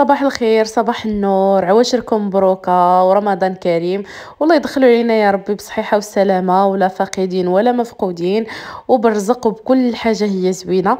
صباح الخير صباح النور. عواشركم مبروكة ورمضان كريم. والله يدخلوا علينا يا ربي بصحيحة والسلامة ولا فاقدين ولا مفقودين وبرزق وبكل حاجة هي زوينة.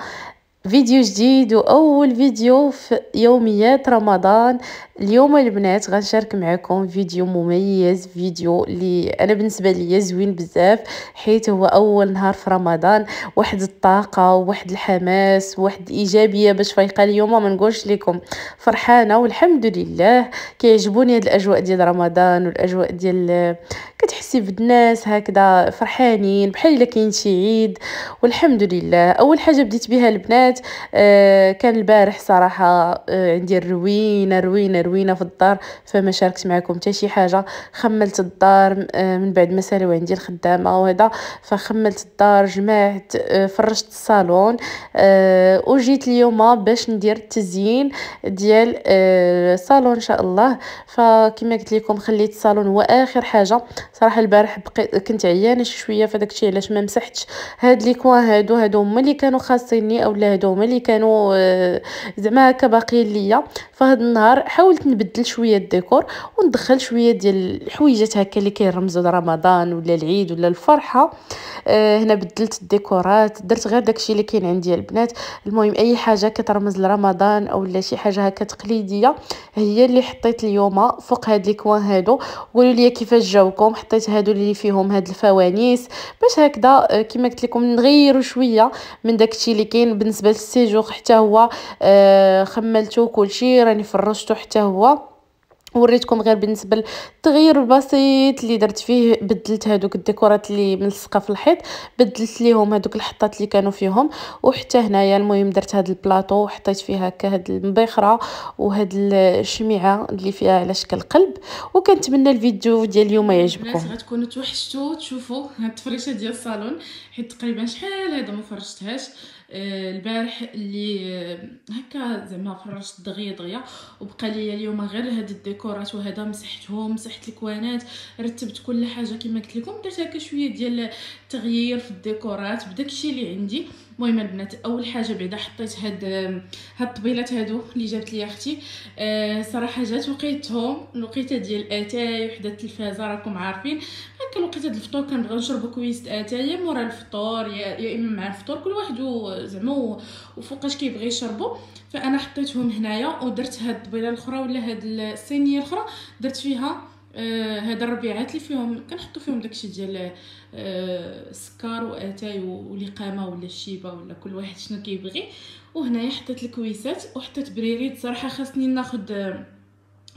فيديو جديد وأول فيديو في يوميات رمضان. اليوم البنات غنشارك معكم فيديو مميز فيديو اللي أنا بالنسبة لي زوين بزاف حيث هو أول نهار في رمضان. واحد الطاقة وواحد الحماس وواحد ايجابيه باش فايقة اليوم ما نقولش لكم فرحانة. والحمد لله كيعجبوني هاد الأجواء ديال رمضان والأجواء ديال كتحسي بالناس هكذا فرحانين بحال إلا كاين شي عيد. والحمد لله. أول حاجة بديت بها البنات آه كان البارح صراحة آه عندي الروينه روينة روينة في الدار فما شاركت معكم حتى شي حاجة. خملت الدار آه من بعد ما سالوا عندي الخدامة وهذا. فخملت الدار جمعت آه فرشت الصالون آه وجيت اليوم باش ندير التزيين ديال آه الصالون إن شاء الله. فكما قلت لكم خليت الصالون هو آخر حاجة. صراحة البارح بقيت كنت عيانة شوية فداك الشيء علاش ما مسحتش. هاد les coins هادو هادو هما اللي كانوا خاصيني اولا هادو هما اللي كانوا آه، زعما هكا باقيين ليا. فهاد النهار حاولت نبدل شوية الديكور وندخل شوية ديال الحويجات هكا اللي كيرمزوا لرمضان ولا العيد ولا الفرحة. آه هنا بدلت الديكورات درت غير داكشي اللي كاين عندي البنات. المهم أي حاجة كترمز لرمضان اولا شي حاجة هكا تقليدية هي اللي حطيت اليوم فوق هاد les coins هادو. قولوا لي كيفاش جاوكم؟ حطيت هادو اللي فيهم هاد الفوانيس. باش هكذا آه، كما قلت لكم نغيروا شوية من داكشي اللي كاين. بالنسبة لل séjour حتى هو آه خملته كلشي راني فرشته حتى هو. وريتكم غير بالنسبة للتغيير البسيط اللي درت فيه بدلت هذوك الديكورات اللي ملصقه في الحيط بدلت ليهم هذوك الحطات اللي كانوا فيهم. وحتى هنايا المهم درت هذا البلاطو وحطيت فيه هكا هاد المبخره وهاد الشميعة اللي فيها على شكل قلب. وكنتمنى الفيديو ديال اليوم يعجبكم. غتكونوا توحشتوا تشوفوا هاد التفريشه ديال الصالون حيت تقريبا شحال هذا ما فرشتهاش. البارح اللي آه، هكا زعما فرشت دغيا دغيا وبقى لي اليوم غير هاد الديكورات وهذا مسحتهم مسحت الكوانات رتبت كل حاجة كما قلت لكم درت هكا شوية ديال التغيير في الديكورات بداكشي اللي عندي. المهم البنات أول حاجة بعدا حطيت هاد هاد الطبيلات هادو اللي جابت لي أختي. آه صراحة جات وقيتهم الوقيتة ديال اتاي وحدة التلفازة راكم عارفين. هكا الوقيته ديال الفطور كنبغيو نشربوا كويسه اتاي مورا الفطور يا, يا إما مع الفطور كل واحد زعما وفوقاش كيبغي يشربوا فأنا حطيتهم هنايا ودرت هاد الطبيلة الأخرى ولا هاد الصينية الأخرى درت فيها آه هاد الربيعات اللي فيهم. كنحطوا فيهم داكشي ديال آه السكر واتاي ولقامه ولا الشيبة ولا كل واحد شنو كيبغي. وهنايا حطيت الكويسات وحطيت بريريد صراحة خاصني ناخذ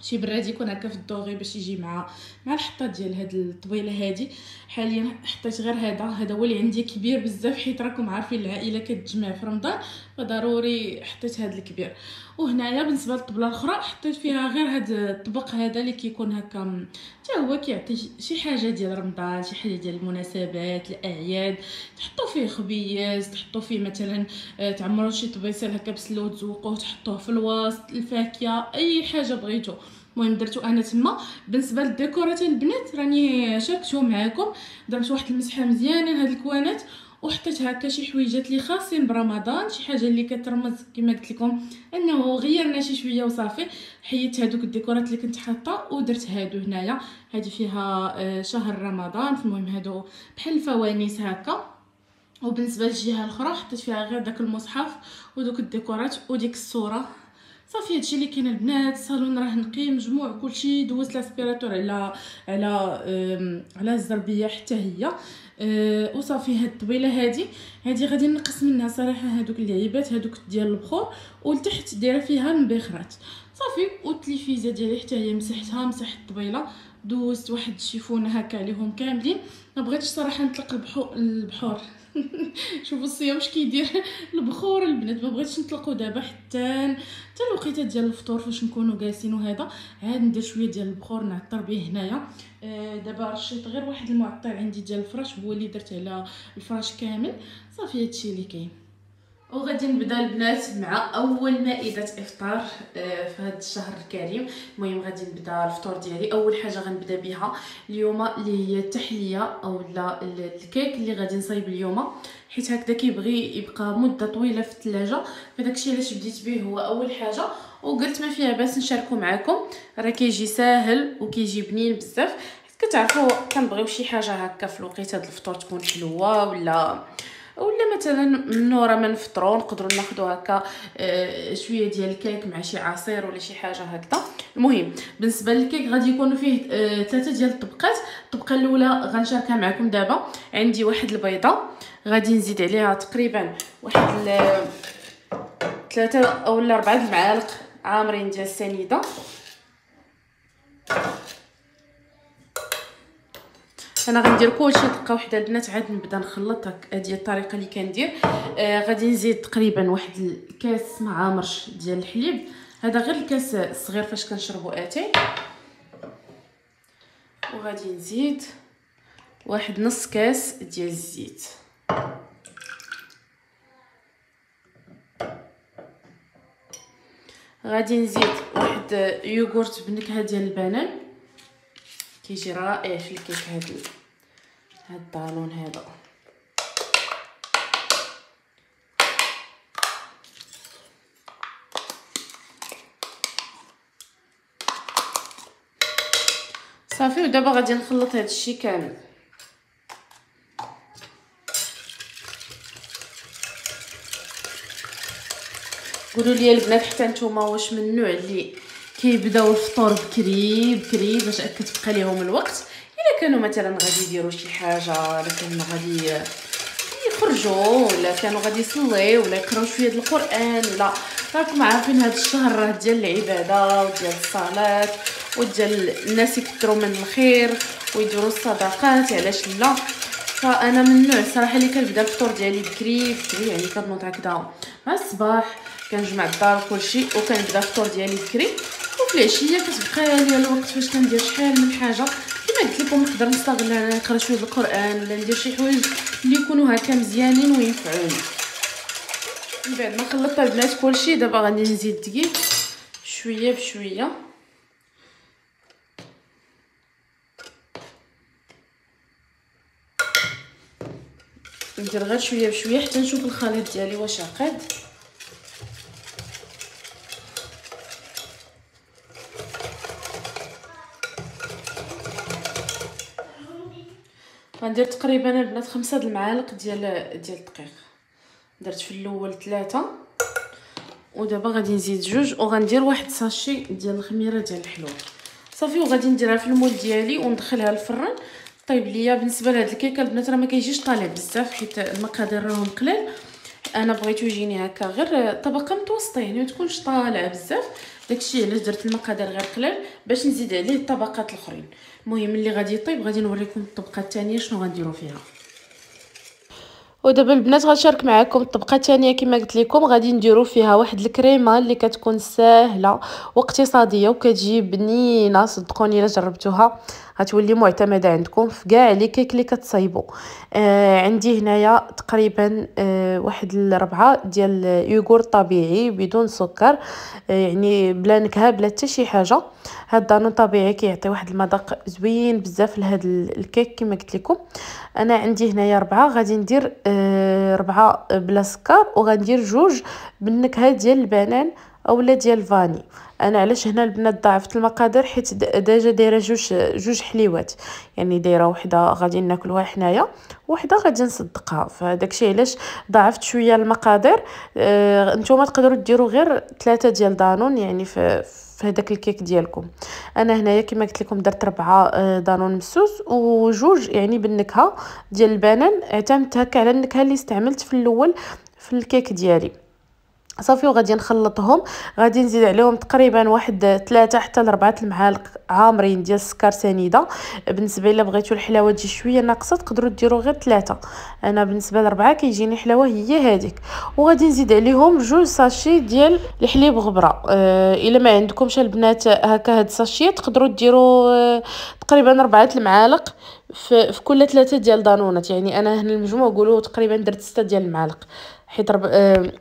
شي براد يكون هكا في ال doré باش يجي مع مع الحطة ديال هاد الطبيله هادي. حاليا حطيت غير هذا. هذا هو اللي عندي كبير بزاف حيت راكم عارفين العائلة كتجمع في رمضان فضروري حطيت هاد الكبير. وهنايا بالنسبة للطبلة الأخرى حطيت فيها غير هاد الطبق هذا اللي كيكون هكا حتى هو كيعطي شي حاجة ديال رمضان شي حاجة ديال المناسبات الأعياد تحطوا فيه خبيز تحطوا فيه مثلا آه، تعمروا شي طبيسيل هكا بسلو تزوقوه تحطوه في الوسط الفاكهة أي حاجة بغيتو. المهم درتو أنا تما. بالنسبة للديكورات البنات راني شاركتو معاكم درت واحد المسحة مزيانين هاد الكوانات وحطيت هكا شي حويجات اللي خاصين برمضان شي حاجة اللي كترمز كما قلت لكم إنه غيرنا شي شوية وصافي. حيدت هذوك الديكورات اللي كنت حاطة ودرت هادو هنايا. هذه فيها آه، شهر رمضان المهم هادو بحال الفوانيس هكا. وبالنسبة للجهة الأخرى حطيت فيها غير داك المصحف ودوك الديكورات وديك الصورة. صافي هادشي اللي كاين البنات الصالون راه نقي مجموع كلشي دوزت l'aspirateur على على على الزربية حتى هي. أه وصافي هاد الطبيلة هادي. هادي غادي نقص منها صراحة هادوك اللعيبات هادوك ديال البخور ولتحت دايرة فيها المبخرات. صافي والتلفيزة ديالي حتى هي مسحتها مسحت الطبيلة دوزت واحد ال chiffon هكا عليهم كاملين. ما بغيتش صراحة نطلق البحور. شوفوا الصيام واش كيدير. البخور البنات ما بغيتش نطلقوا دابا حتى حتى الوقيته ديال الفطور فاش نكونوا جالسين وهذا. عاد ندير شوية ديال البخور نعطر به هنايا. آه دابا رشيت غير واحد المعطر عندي ديال الفراش هو اللي درت على الفراش كامل. صافي هادشي اللي كاين. وغادي نبدأ البنات مع أول مائدة إفطار آه، في هذا الشهر الكريم. المهم غادي نبدأ الفطور ديالي. أول حاجة غنبدأ بها اليوم اللي هي التحلية أو لا الكيك اللي غادي نصايب اليوم. حيت هكذا كيبغي يبقى مدة طويلة في الثلاجة. فداكشي علاش بديت به هو أول حاجة. وقلت ما فيها باس نشاركو معكم راه كيجي ساهل وكيجي بنين بزاف. كتعرفوا كنبغيو شي حاجة هكا في الوقيتة د الفطور تكون حلوة ولا ولا مثلا من ورا ما نفطروا نقدروا ناخذوا هكا آه، شوية ديال الكيك مع شي عصير ولا شي حاجة هكذا. المهم بالنسبة للكيك غادي يكونوا فيه آه، ثلاثة ديال الطبقات. الطبقة الأولى غنشاركها معكم دابا. عندي واحد البيضة غادي نزيد عليها تقريبا واحد ثلاثة أو أربعة المعالق عامرين ديال السنيدة. أنا غندير كلشي دقه وحده البنات عاد نبدا نخلط هذه هي الطريقة اللي كندير. آه غادي نزيد تقريبا واحد الكاس معامرش ديال الحليب. هذا غير الكاس الصغير فاش كنشربوا اتاي وغادي نزيد واحد نص كاس ديال الزيت. غادي نزيد واحد يوغورت بنكهة ديال البنان. كيجي رائع في الكيك هاد هاد ال Danone هذا. صافي ودابا غادي نخلط هاد الشيء كامل. قولوا لي البنات حتى نتوما واش من النوع اللي كيبداو الفطور بكري بكري باش كتبقى ليهم الوقت. إلا كانوا مثلا غادي يديروا شي حاجة إلا كانوا غادي يخرجوا ولا كانوا غادي يصليو ولا يقراو شوية د القرآن ولا راكم عارفين هذا الشهر راه ديال العبادة وديال الصلاة وديال الناس يكثروا من الخير ويديروا الصدقات علاش لا؟ فأنا من النوع صراحة اللي كنبدأ الفطور ديالي بكري بكري يعني كنوض هكذا مع الصباح كنجمع الدار كلشي وكنبدأ الفطور ديالي بكري. وفي العشيه كتبقى ليا الوقت فاش كندير شحال من حاجة. كما قلت لكم نقدر نستغل نقرأ شوية القرآن ولا ندير شي حوايج اللي يكونوا هكا مزيانين وينفعوني. من بعد ما خلطت البنات كلشي دابا غادي نزيد دقيق شوية بشوية. ندير غير شوية بشوية حتى نشوف الخليط ديالي واش عقد. غندير تقريبا البنات خمسة د المعالق ديال ديال الدقيق. درت في الأول ثلاثة. ودابا غادي نزيد جوج وغندير واحد ساشي ديال الخميرة ديال الحلوى صافي وغادي نديرها في المول ديالي وندخلها للفران طيب ليا بالنسبة لهاد الكيكة البنات راه ما كيجيش طالع بزاف حيت المقادير راهم قلال أنا بغيتو يجيني هكا غير طبقة متوسطة يعني ما تكونش طالعة بزاف. داكشي علاش درت المقادير غير قلال باش نزيد عليه الطبقات الأخرين. المهم ملي غادي يطيب غادي نوريكم الطبقة الثانية شنو غنديروا فيها. ودابا البنات غنشارك معكم الطبقة الثانية كما قلت لكم غادي نديرو فيها واحد الكريمة اللي كتكون ساهلة واقتصادية وكتجي بنينه صدقوني إلا جربتوها. غتولي معتمدة عندكم في كاع لي كيك اللي كتصايبوا آه عندي هنايا تقريبا آه واحد الربعه ديال يوغور طبيعي بدون سكر. آه يعني بلا نكهة بلا حتى شي حاجة. هاد الدانون طبيعي كيعطي واحد المذاق زوين بزاف لهاد الكيك كما قلت لكم. أنا عندي هنايا ربعة غادي ندير آه ربعة بلا سكر وغندير جوج بالنكهة ديال البنان. اولا ديال ال vanille أنا علاش هنا البنات ضاعفت المقادير حيت déjà دايرة جوج جوج حليوات. يعني دايرة وحدة غادي ناكلوها حنايا وحدة غادي نصدقها. فداكشي علاش ضاعفت شوية المقادير. آه نتوما تقدروا ديروا غير ثلاثة ديال Danone يعني في في هذاك الكيك ديالكم. أنا هنايا كما قلت لكم درت ربعة آه، دانون مسوس وجوج يعني بالنكهة ديال البنان. اعتمدت هكا على النكهة اللي استعملت في الأول في الكيك ديالي. صافي وغادي نخلطهم. غادي نزيد عليهم تقريبا واحد ثلاثة حتى لربعة المعالق عامرين ديال السكر سنيدة. بالنسبة إلا بغيتو الحلاوة تجي شوية ناقصة تقدروا ديروا غير ثلاثة أنا بالنسبة لربعة كيجيني حلاوة هي هذيك وغادي نزيد عليهم جوج sachet ديال الحليب غبرة. أه إلا ما عندكمش البنات هكا هاد ال sachet تقدروا ديروا أه تقريبا ربعة المعالق في, في كل ثلاثة ديال دانونات يعني أنا هنا المجموع قولوا تقريبا درت ستة ديال المعالق. حيت رب... أه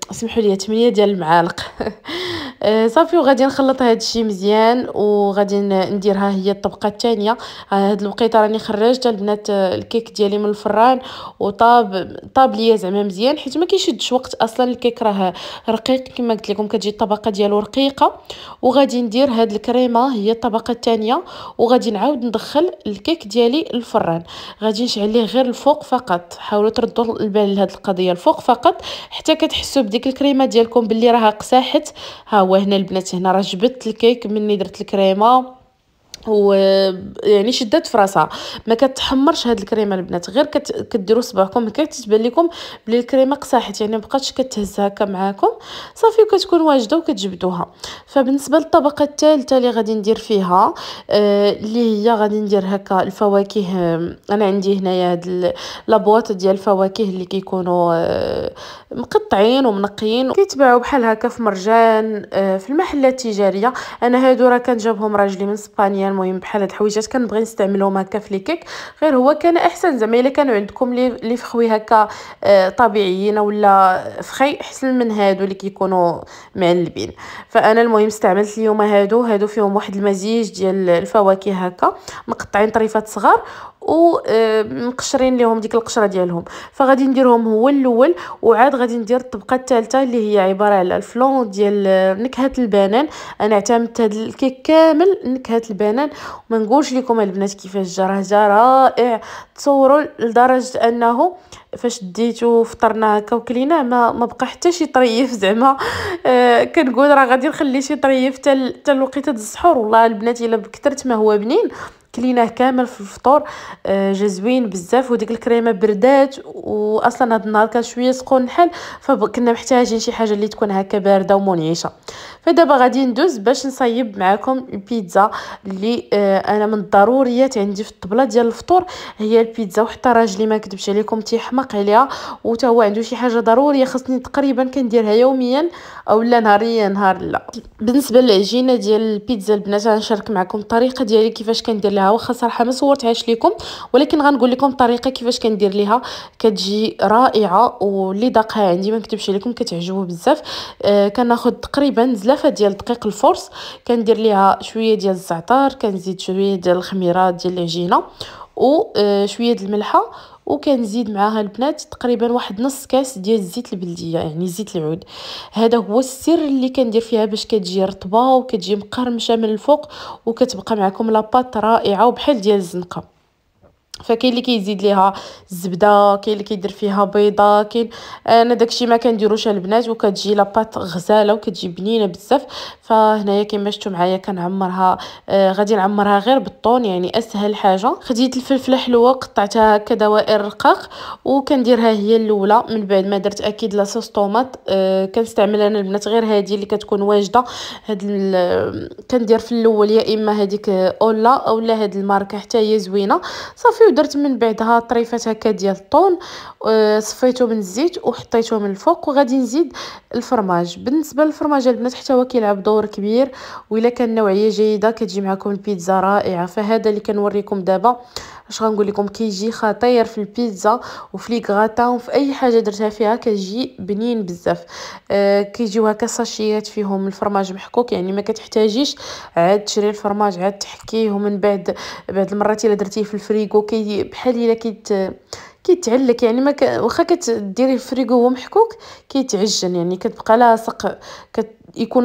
لي 8 ديال المعالق. صافي وغادي نخلط هذا الشيء مزيان وغادي نديرها هي الطبقة الثانية هاد الوقيتة راني خرجت البنات الكيك ديالي من الفران وطاب طاب ليا زعما مزيان حيت ما كيشدش وقت أصلا. الكيك راه رقيق كما قلت لكم كتجي الطبقة ديالو رقيقة. وغادي ندير هاد الكريمة هي الطبقة الثانية وغادي نعاود ندخل الكيك ديالي الفران غادي نشعل ليه غير الفوق فقط. حاولوا تردوا البال لهاد القضية الفوق فقط حتى كتحسوا بديك الكريمة ديالكم باللي راها قساحت. ها هو هنا البنات هنا راه جبت الكيك مني درت الكريمة. و يعني شدات في راسها ما كتحمرش هاد الكريمة البنات غير كت... كديروا صباعكم هكا تتبان لكم بلي الكريمة قصاحت يعني مبقاتش كتهز هكا معاكم. صافي وكتكون واجدة وكتجبدوها. فبالنسبة للطبقة الثالثة اللي غادي ندير فيها آه اللي هي غادي ندير هكا الفواكه أنا عندي هنايا هاد لابواط ديال الفواكه اللي كيكونوا آه مقطعين ومنقيين. كيتباعوا بحال هكا في مرجان آه في المحلات التجارية. أنا هادو راه كنجابهم راجلي من اسبانيا المهم بحال هاد الحويجات كنبغي نستعملهم هكا في لي كيك. غير هو كان أحسن زعما إلا كانوا عندكم لي لي فخوي هكا آه طبيعيين ولا فخي أحسن من هادو اللي كيكونوا معلبين. فأنا المهم استعملت اليوم هادو. هادو فيهم واحد المزيج ديال الفواكه هكا مقطعين طريفات صغار ومقشرين لهم ديك القشرة ديالهم. فغادي نديرهم هو الأول وعاد غادي ندير الطبقة الثالثة اللي هي عبارة على الفلون ديال نكهة البنان. أنا اعتمدت هذا الكيك كامل نكهة البنان. وما نقولش لكم البنات كيفاش جا راه جا رائع. تصوروا لدرجة أنه فاش ديتو فطرنا هكا وكليناه ما ما بقى حتى شي طريف زعما. آه كنقول راه غادي نخلي شي طريف حتى الوقيته السحور. والله البنات إلا بكثرت ما هو بنين. كليناه كامل في الفطور آه جا زوين بزاف وديك الكريمة بردات واصلا هاد النهار كان شوية سخون الحال فكنا محتاجين شي حاجة اللي تكون هكا باردة ومنعشة. فدابا غادي ندوز باش نصايب معكم البيتزا اللي آه أنا من الضروريات عندي في الطبلة ديال الفطور. هي البيتزا وحتى راجلي ما كذبش عليكم تيحماق عليها وتا هو عنده شي حاجة ضرورية خاصني تقريبا كنديرها يوميا أو لا نهاريا نهار لا. بالنسبة للعجينة ديال البيتزا البنات غنشارك معكم الطريقة ديالي كيفاش كندير لها واخا صراحة ما صورتهاش لكم ولكن غنقول لكم الطريقة كيفاش كندير ليها. كتجي رائعة واللي داقها عندي ما نكذبش عليكم كتعجبو بزاف. آه كناخذ تقريبا زلافة ديال دقيق ال force كندير ليها شوية ديال الزعتر كنزيد شوية ديال الخميرة ديال العجينة وشويه ديال الملحة وكنزيد معاها البنات تقريبا واحد نص كاس ديال الزيت البلدية يعني زيت العود. هذا هو السر اللي كندير فيها باش كتجي رطبة وكتجي مقرمشة من الفوق وكتبقى معكم la pâte رائعة وبحال ديال الزنقة. فكاين اللي كيزيد ليها الزبده كاين اللي كيدير فيها بيضه كاين أنا داكشي ما كنديروش البنات وكتجي لاباط غزاله وكتجي بنينه بزاف فهنايا كما شفتوا معايا كنعمرها آه غادي نعمرها غير بالطون يعني اسهل حاجة خديت الفلفله حلوة قطعتها هكا دوائر رقاق وكنديرها هي الاولى من بعد ما درت أكيد لاصوص طوماط آه كنستعمل أنا البنات غير هذه اللي كتكون واجده هاد كندير في الأول يا اما هذيك اولا اولا هاد الماركه حتى هي زوينه صافي ودرت من بعدها طريفات هكا ديال الطون آه، صفيته من الزيت وحطيته من الفوق وغادي نزيد الفرماج. بالنسبة للفرماج البنات حتى هو كيلعب دور كبير وإلا كان نوعية جيدة كتجي معكم البيتزا رائعة. فهذا اللي كنوريكم دابا. اش غنقول لكم كيجي خطير في البيتزا وفي لي غراتان وفي أي حاجة درتها فيها كتجي بنين بزاف آه كيجيو هكا ساشيات فيهم الفرماج محكوك يعني ما كتحتاجيش عاد تشري الفرماج عاد تحكيه ومن بعد بعد المرات إلا درتيه في الفريغو كي بحال إلا كيت كيتعلك يعني ما. واخا كتديريه في الفريغو هو محكوك كيتعجن يعني كتبقى لاصق كت...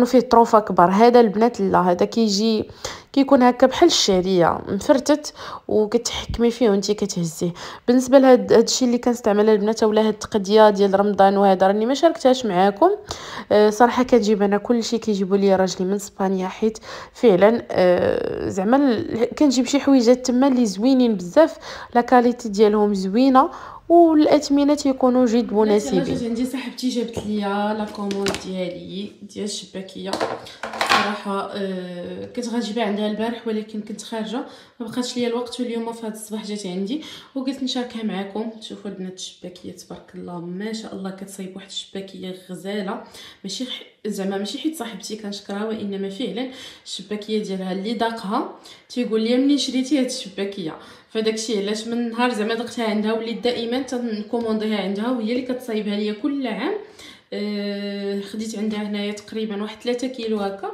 فيه طروفه كبار هذا البنات لا هذا كيجي كيكون هكا بحال الشعرية مفرتت وكتحكمي فيه وانت كتهزيه. بالنسبة لهاد هادشي اللي كنستعمل البنات ولا هاد التقديه ديال رمضان وهذا راني ما شاركتهاش معاكم. أه صراحة كنجيب أنا كلشي كيجيبوا لي راجلي من إسبانيا حيت فعلا أه زعما كنجيب شي حويجات تما اللي زوينين بزاف la qualité ديالهم زوينة والأثمنة تيكونوا جد مناسبين عندي صاحبتي جابت لي la commande ديالي ديال الشباكية. صراحة آه كنت غنجيبها عندها البارح ولكن كنت خارجة. ما بقاتش ليا الوقت واليوم في هذا الصباح جات عندي. وقلت نشاركها معكم شوفوا البنات الشباكية تبارك الله ما شاء الله كتصايب واحد الشباكية غزالة. ماشي زعما ماشي حيت صاحبتي كنشكرها وإنما فعلا الشباكية ديالها اللي داقها تيقول لي ملي شريتي هاد الشباكية؟ فداكشي علاش من نهار زعما دقتها عندها وليت دائما تنكومونديها عندها وهي اللي كتصايبها ليا كل عام. آه خديت عندها هنايا تقريبا واحد 3 كيلو هكا.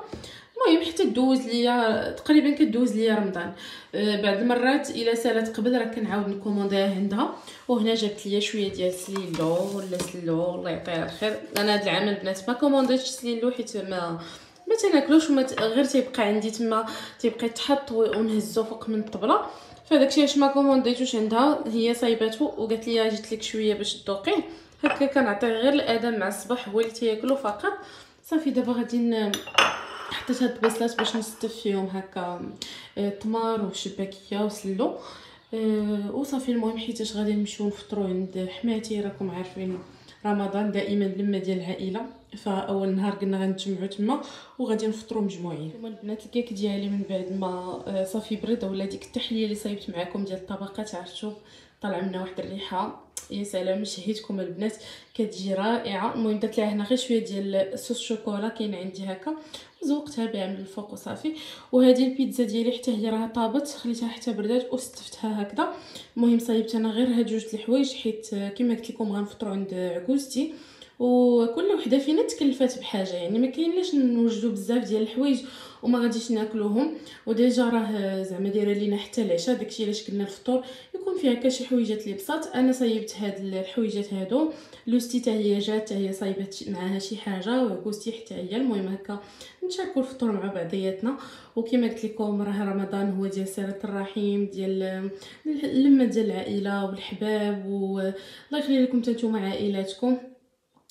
المهم حتى دوز ليا تقريبا كدوز ليا رمضان. آه بعد المرات الا سالات قبل راه كنعاود نكومونديها عندها وهنا جابت ليا شوية ديال سليلو ولا سلو الله يعطيها الخير. أنا هاد العام البنات ما كومونديتش سليلو حيت ما ما تناكلوش وما غير تيبقى عندي تما تيبقى يتحط ونهزو فوق من الطبلة. فداكشي اش ما كومونديتوش عندها هي صايباتو وقالت لي جيت لك شوية باش تذوقيه هكا كنعطيه غير الادم مع الصباح هو اللي تياكلو فقط. صافي دابا غادي حطيت هاد البصلات باش نستف فيهم هكا التمر آه، وشباكيه وسلو أه وصافي المهم حيتاش غادي نمشيو نفطرو عند حماتي راكم عارفين رمضان دائما لما ديال العائلة. فأول نهار قلنا غنتجمعوا تما وغادي نفطروا مجموعين. هما البنات الكيك ديالي من بعد ما آه، صافي برد ولا ديك التحلية اللي صايبت معكم ديال الطبقات عرفتوا طلع منها واحد الريحة. يا سلام شهيتكم البنات. كتجي رائعة. المهم درت لها هنا غير شوية ديال صوص شوكولا كاين عندي هكا. زوقتها بها من الفوق وصافي. وهذه البيتزا ديالي حتى هي راه طابت. خليتها حتى بردات وستفتها هكذا. المهم صايبت أنا غير هاد جوج الحوايج حيت كما قلت لكم غنفطروا عند عكوزتي. وكل وحدة فينا تكلفات بحاجة يعني ما كاين لاش نوجدوا بزاف ديال الحوايج وما غاديش ناكلوهم. و déjà راه زعما دايرة لينا حتى العشاء داكشي علاش قلنا الفطور يكون فيها هكا شي حويجات لي بساط أنا صايبت هاد الحويجات هادو لوستي حتى هي جات هي صايبت معاها شي حاجة ولوستي حتى هي. المهم هكا نشاركوا الفطور مع بعضياتنا. وكما قلت لكم راه رمضان هو ديال صله الرحيم ديال اللمة ديال العائلة والحباب والله يخلي لكم نتوما عائلاتكم.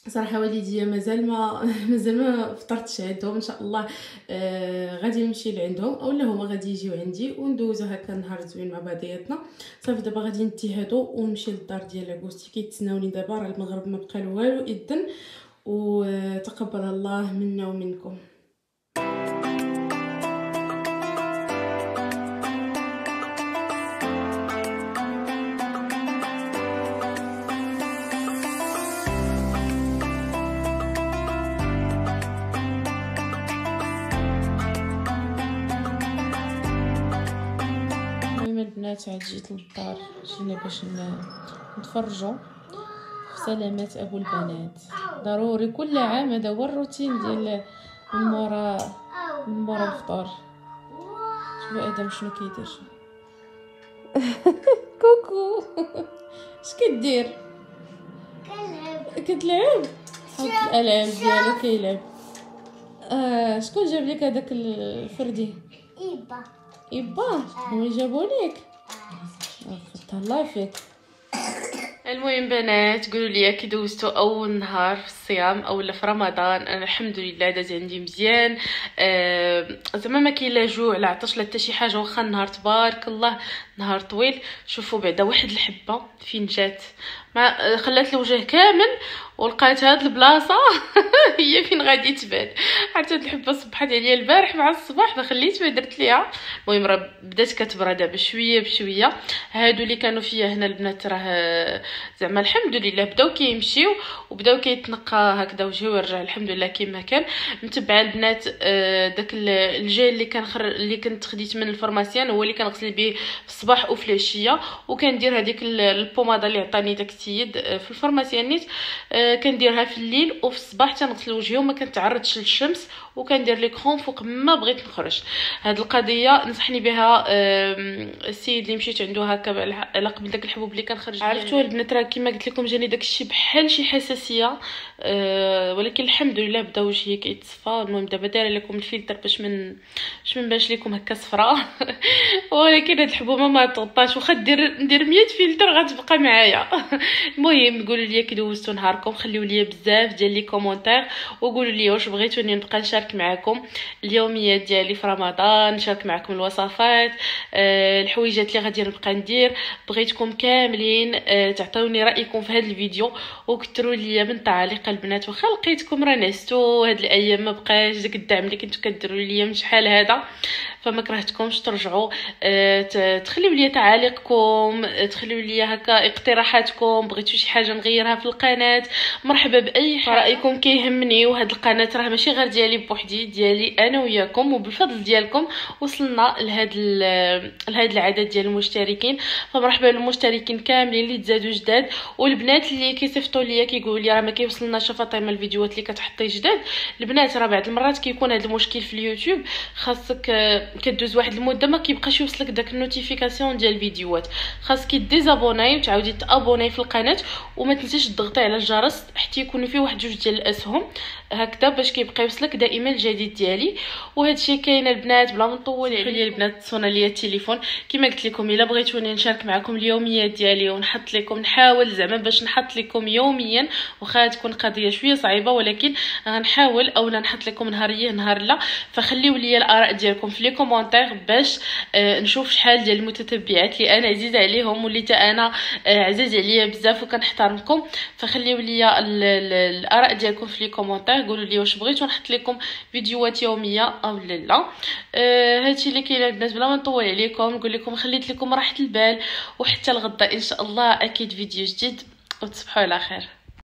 صراحة والديا مازال ما مازال ما فطرتش عندهم إن شاء الله. آه غادي نمشي لعندهم اولا هما غادي يجيو عندي وندوزو هكا نهار زوين مع بعضياتنا. صافي دابا غادي نتهادو ونمشي للدار ديال عكوستي كيتسناوني دابا راه المغرب ما بقى والو إذن. وتقبل الله منا ومنكم. جيت للدار جينا باش نتفرجوا في سلامات أبو البنات. ضروري كل عام هذا هو الروتين ديال من مورا من مورا الفطور شوفوا أدم شنو كيدير. كوكو. اش كدير؟ كتلعب؟ حط الألعاب ديالو كيلعب. آه شكون جاب لك هذاك الفردي؟ إيبا. إبا هو جابو لك تهلاي فيك المهم بنات قولوا لي كي دوزتوا أول نهار في الصيام أو في رمضان أنا الحمد لله داز عندي مزيان. آه زعما ما كاين لا جوع لا عطش لا حتى شي حاجة واخا النهار تبارك الله نهار طويل. شوفوا بعدا واحد الحبة فين جات؟ ما خلات الوجه كامل ولقيت هاد البلاصة هي فين غادي تبان. عرفت هاد الحبة صبحت عليا البارح مع الصباح فخليت ما درت ليها. المهم راه بدات كتبرى دابا شوية بشوية. هادو اللي كانوا فيا هنا البنات راه زعما الحمد لله بداو كيمشيو وبداو كيتنقى هكذا وجهي ورجع. الحمد لله كما كان. متبعة البنات آه، داك الجيل اللي كان خر... اللي كنت خديت من ال pharmacien هو اللي كنغسل به الصباح وفي العشيه وكندير هذيك ال pommade اللي عطاني داك السيد آه، في ال pharmacien نيت. آه، كنديرها في الليل وفي الصباح تنغسل وجهي وما كنتعرضش للشمس وكندير l'écran فوق ما بغيت نخرج. هاد القضية نصحني بها السيد اللي مشيت عنده هكا على قبل داك الحبوب اللي كنخرج عرفتوا البنات راه كما قلت لكم جاني داكشي بحال شي حساسية أه ولكن الحمد لله بدا وجهي كيتصفى. المهم دابا دايرة لكم الفلتر باش من باش ما نبانش لكم هكا صفراء ولكن هاد الحبوبة ما تغطاش. واخا دير ندير 100 فلتر غتبقى معايا. المهم قولوا لي كي دوزتوا نهاركم. خليو لي بزاف ديال les commentaires وقولوا لي واش بغيتوني نبقى نشارك معكم. اليوميات ديالي في رمضان نشارك معكم الوصفات أه الحويجات اللي غادي نبقى ندير. بغيتكم كاملين أه تعطيوني رأيكم في هذا الفيديو وكثروا لي من تعاليق البنات واخا لقيتكم راه نعستو هاد الأيام ما بقاش داك الدعم اللي كنتو كديروا لي من شحال هذا. فما كرهتكمش ترجعوا أه تخليو لي تعاليقكم تخليو لي هكا اقتراحاتكم. بغيتو شي حاجة نغيرها في القناة؟ مرحبا بأي رأيكم كيهمني وهاد القناة راه ماشي غير ديالي بوحدي ديالي أنا وياكم وبالفضل ديالكم وصلنا لهاد لهاد العدد ديال المشتركين. فمرحبا بالمشتركين كاملين اللي تزادوا جداد والبنات اللي كيصيفطوا ليا كيقولوا لي راه ما كيوصلناش فاطمه الفيديوهات اللي كتحطي جداد. البنات راه بعض المرات كيكون هذا المشكل في اليوتيوب خاصك كدوز واحد المدة ما كيبقاش يوصلك داك ال notification ديال الفيديوهات. خاصك désabonner وتعاودي t'abonner في القناة وما تنسيش تضغطي على الجرس حتى يكونوا فيه واحد جوج ديال الأسهم هكذا باش كيبقى يوصلك دائما الجديد ديالي. وهذا الشيء كاين البنات بلا ما نطول عليكم البنات تصونا ليا التليفون. كما قلت لكم إلا بغيتوني نشارك معكم اليوميات ديالي ونحط لكم نحاول زعما باش نحط لكم يوميا. واخا تكون قضية شوية صعيبة ولكن غنحاول اولا نحط لكم نهار ايه نهار لا. فخليو لي الآراء ديالكم في les commentaires باش آه نشوف شحال ديال المتتبعات اللي أنا عزيز عليهم واللي حتى أنا آه عزيز عليا بزاف وكنحترمكم. فخليو لي الآراء ديالكم في les commentaires. قولوا لي واش بغيتو نحط لكم فيديوهات يوميه أو لا آه هادشي اللي كاين البنات بلا ما نطول عليكم نقول لكم خليت لكم راحة البال وحتى الغدا إن شاء الله أكيد فيديو جديد وتصبحوا على خير.